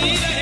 Baby